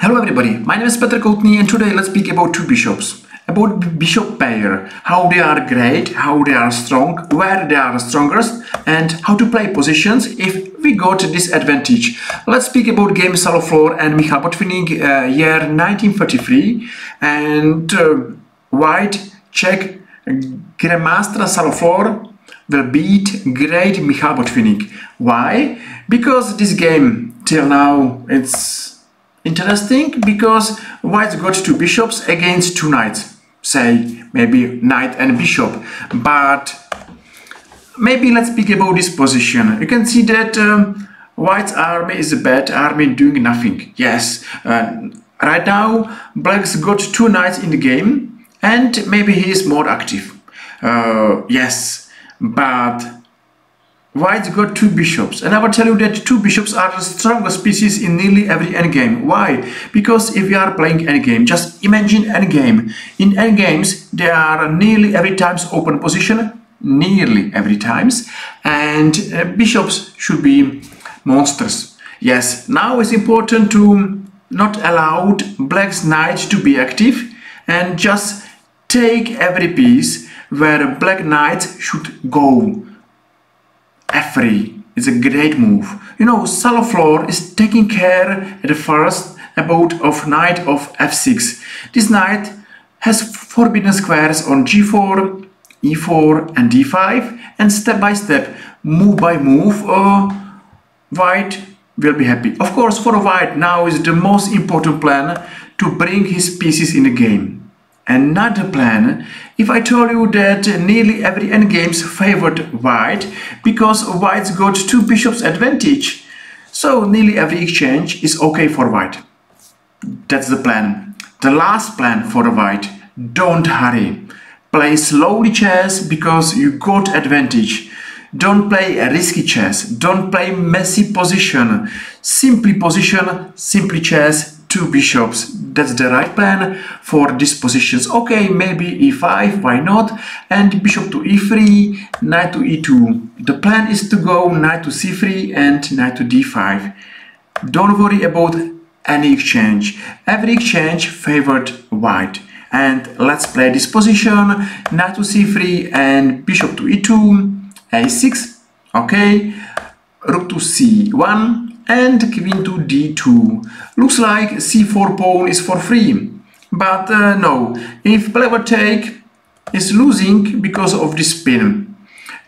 Hello everybody, my name is Petr Koutný and today let's speak about two bishops. About bishop pair, how they are great, how they are strong, where they are strongest and how to play positions if we got this advantage. Let's speak about game Salo Flohr and Michal Botvinnik uh, year 1933 and uh, white Czech Grandmaster Salo Flohr will beat great Michal Botvinnik. Why? Because this game till now it's interesting because white got two bishops against two knights. Say maybe knight and bishop, but maybe let's speak about this position. You can see that um, white's army is a bad army doing nothing. Yes, uh, right now black's got two knights in the game and maybe he is more active. Uh, yes, but White's got two bishops, and I will tell you that two bishops are the strongest pieces in nearly every endgame. Why? Because if you are playing endgame, just imagine endgame. In endgames, there are nearly every times open position, nearly every times, and uh, bishops should be monsters. Yes, now it's important to not allow black's knight to be active and just take every piece where black knight should go. F3 is a great move. You know, Salo Flohr is taking care at the first about of knight of f6. This knight has forbidden squares on g4, e4 and d5 and step by step, move by move, uh, white will be happy. Of course, for white now is the most important plan to bring his pieces in the game. Another plan, if I told you that nearly every endgames favored white because white's got two bishops advantage, so nearly every exchange is okay for white. That's the plan. The last plan for white, don't hurry. Play slowly chess because you got advantage. Don't play a risky chess. Don't play messy position. Simply position, simply chess, two bishops. That's the right plan for these positions. Okay, maybe e5, why not? And bishop to e3, knight to e2. The plan is to go knight to c3 and knight to d5. Don't worry about any exchange. Every exchange favored white. And let's play this position, knight to c3 and bishop to e2, a6, okay, rook to c1, and queen to d2. Looks like c4 pawn is for free. But uh, no, if black take is losing because of this pin.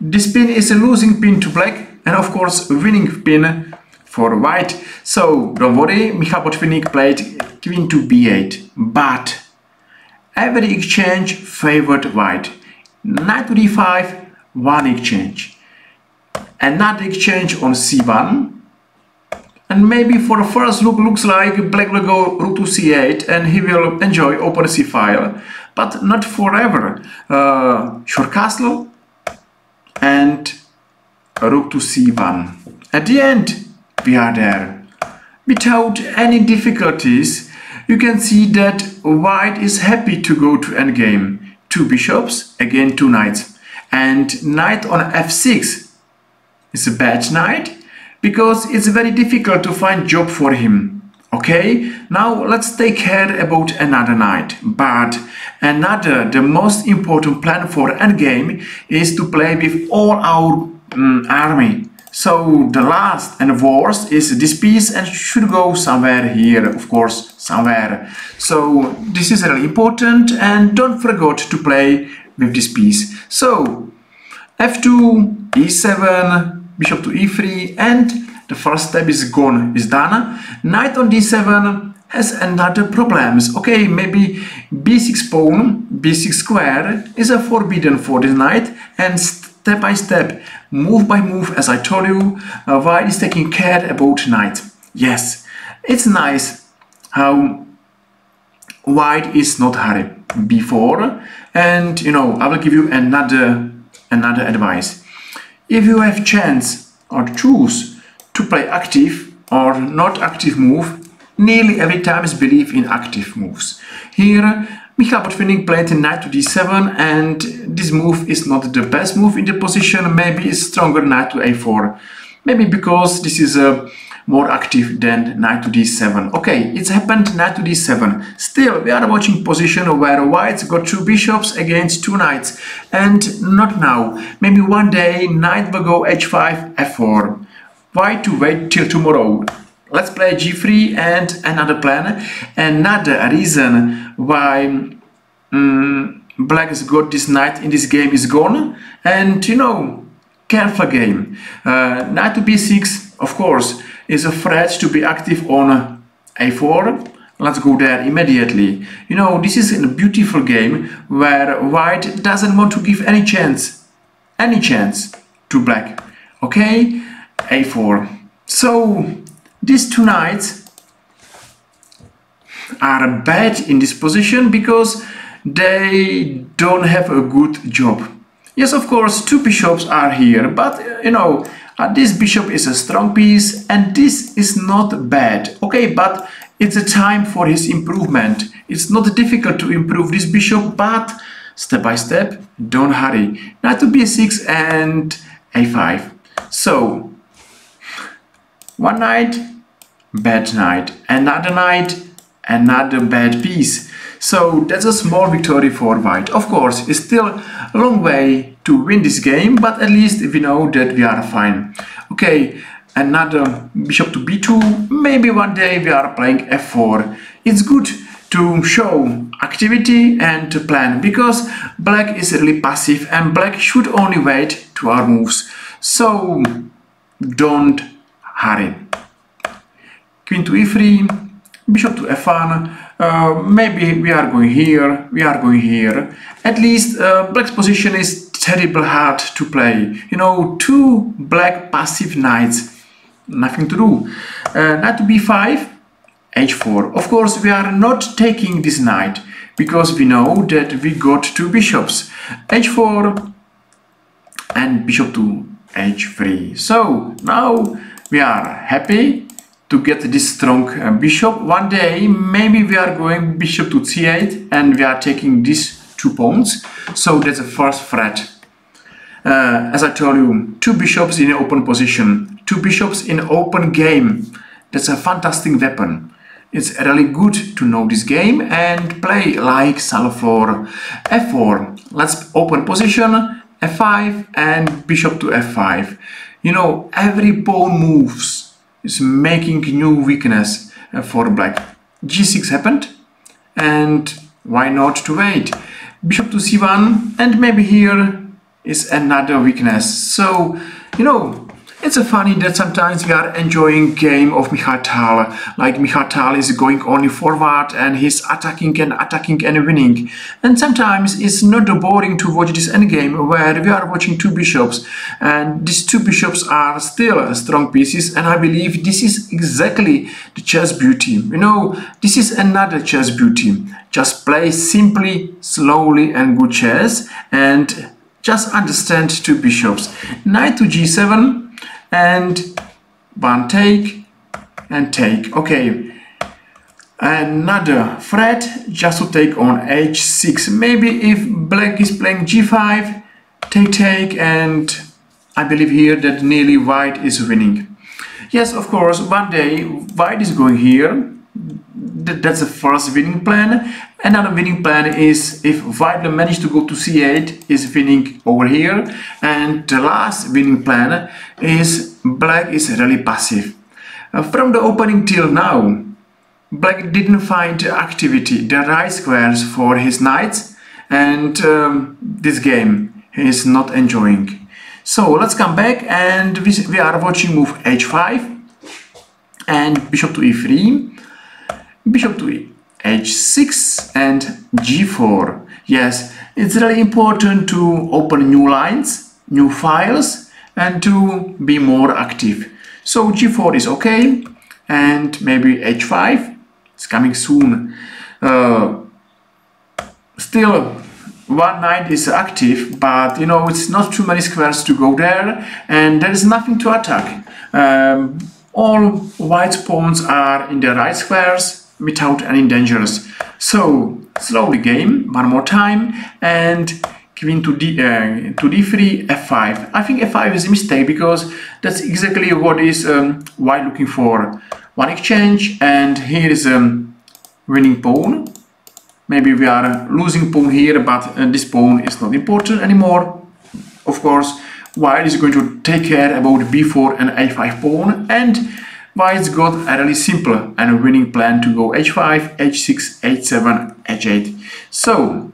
This pin is a losing pin to black and of course winning pin for white. So don't worry, Michal Botvinnik played queen to b8. But every exchange favored white. Knight to d5, one exchange. Another exchange on c1 and maybe for the first look looks like black will go rook to c8 and he will enjoy open c file, but not forever. Uh, short castle and rook to c1. At the end, we are there. Without any difficulties, you can see that white is happy to go to endgame. Two bishops, again two knights. And knight on f6 is a bad knight because it's very difficult to find job for him. Okay, now let's take care about another knight. But another, the most important plan for endgame is to play with all our um, army. So the last and worst is this piece and should go somewhere here, of course, somewhere. So this is really important and don't forget to play with this piece. So f2, e7, bishop to e3 and the first step is gone, is done. Knight on d7 has another problems. Okay, maybe b6 pawn, b6 square is a forbidden for this knight and step by step, move by move, as I told you, uh, white is taking care about knight. Yes, it's nice how white is not hurry before and you know I will give you another another advice if you have chance or choose to play active or not active move, nearly every time is believe in active moves. Here, Michal Botvinnik played knight to d7 and this move is not the best move in the position, maybe it's stronger knight to a4. Maybe because this is a more active than knight to d7. Okay, it's happened knight to d7. Still, we are watching position where whites got two bishops against two knights. And not now. Maybe one day knight will go h5, f4. Why to wait till tomorrow? Let's play g3 and another plan. Another reason why um, black has got this knight in this game is gone. And you know, careful game. Uh, knight to b6, of course, is a threat to be active on a4. Let's go there immediately. You know, this is a beautiful game where white doesn't want to give any chance, any chance to black. Okay, a4. So, these two knights are bad in this position because they don't have a good job. Yes, of course, two bishops are here, but you know, uh, this bishop is a strong piece and this is not bad. Okay, but it's a time for his improvement. It's not difficult to improve this bishop, but step by step, don't hurry. Knight to b6 and a5. So, one knight, bad knight. Another knight, another bad piece. So that's a small victory for white. Of course, it's still a long way to win this game, but at least we know that we are fine. Okay, another bishop to b2. Maybe one day we are playing f4. It's good to show activity and to plan because black is really passive and black should only wait to our moves. So don't hurry. Queen to e3, bishop to f1, uh, maybe we are going here, we are going here. At least uh, black's position is terrible hard to play. You know, two black passive knights, nothing to do. Uh, knight to b5, h4. Of course, we are not taking this knight because we know that we got two bishops, h4 and bishop to h3. So now we are happy to get this strong uh, bishop. One day, maybe we are going bishop to c8 and we are taking these two pawns. So that's the first threat. Uh, as I told you, two bishops in open position, two bishops in open game. That's a fantastic weapon. It's really good to know this game and play like Salo Flohr f4. Let's open position, f5 and bishop to f5. You know, every pawn moves is making new weakness uh, for black. g6 happened and why not to wait? Bishop to c1 and maybe here is another weakness. So, you know, it's a funny that sometimes we are enjoying game of Michal like Michal is going only forward and he's attacking and attacking and winning. And sometimes it's not boring to watch this endgame where we are watching two bishops and these two bishops are still strong pieces and I believe this is exactly the chess beauty. You know, this is another chess beauty. Just play simply, slowly and good chess and just understand two bishops. Knight to g7 and one take and take. Okay. Another threat just to take on h6 maybe if black is playing g5 take take and I believe here that nearly white is winning. Yes of course one day white is going here. That's the first winning plan. Another winning plan is if white managed to go to c8 is winning over here. And the last winning plan is black is really passive. Uh, from the opening till now black didn't find activity, the right squares for his knights and um, this game he is not enjoying. So let's come back and we, we are watching move h5 and bishop to e3 bishop to h6 and g4 yes it's really important to open new lines new files and to be more active. So g4 is okay and maybe h5 is coming soon. Uh, still one knight is active but you know it's not too many squares to go there and there is nothing to attack. Um, all white pawns are in the right squares without any dangers. So slowly game, one more time and queen to, D, uh, to d3, f5. I think f5 is a mistake because that's exactly what is um, white looking for. One exchange and here is a um, winning pawn. Maybe we are losing pawn here, but uh, this pawn is not important anymore. Of course, white is going to take care about b4 and a5 pawn and white's got a really simple and winning plan to go h5, h6, h7, h8. So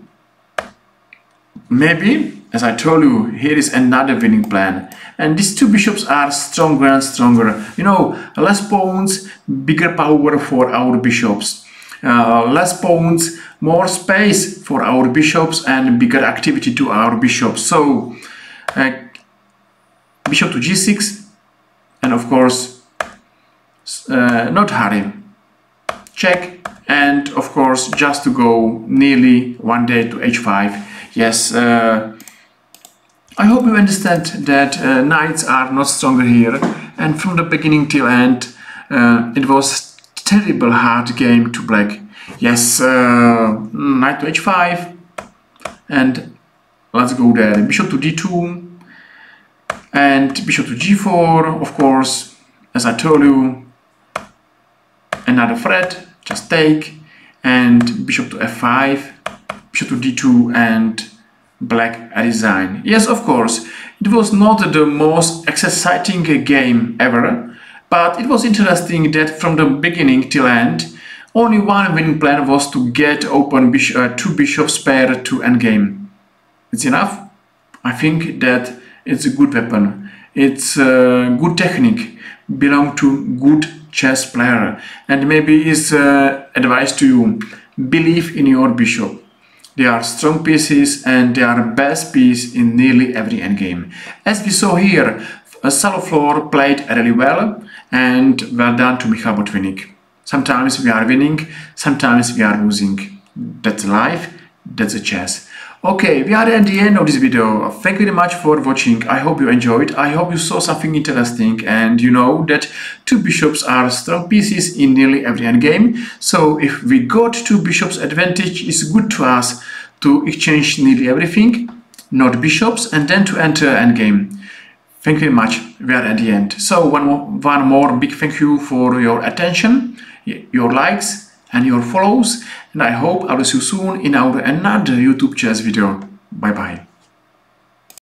maybe, as I told you, here is another winning plan. And these two bishops are stronger and stronger. You know, less pawns, bigger power for our bishops. Uh, less pawns, more space for our bishops and bigger activity to our bishops. So, uh, bishop to g6 and of course uh, not hurry. Check and of course just to go nearly one day to h5 yes uh, I hope you understand that uh, knights are not stronger here and from the beginning till end uh, it was terrible hard game to black yes uh, knight to h5 and let's go there. Bishop to d2 and bishop to g4 of course as I told you. Another threat just take and bishop to f5 bishop to d2 and black resign yes of course it was not the most exciting game ever but it was interesting that from the beginning till end only one winning plan was to get open uh, two bishops pair to endgame. It's enough? I think that it's a good weapon. It's a good technique belong to good chess player and maybe is uh, advice to you. Believe in your bishop they are strong pieces and they are best piece in nearly every endgame. As we saw here Salo Flohr played really well and well done to Michal Botvinnik sometimes we are winning sometimes we are losing. That's life that's a chess Okay, we are at the end of this video. Thank you very much for watching. I hope you enjoyed. I hope you saw something interesting and you know that two bishops are strong pieces in nearly every endgame. So if we got two bishops advantage, it's good to us to exchange nearly everything, not bishops, and then to enter endgame. Thank you very much. We are at the end. So one more, one more big thank you for your attention, your likes, and your follows and I hope I will see you soon in our another YouTube chess video. Bye bye.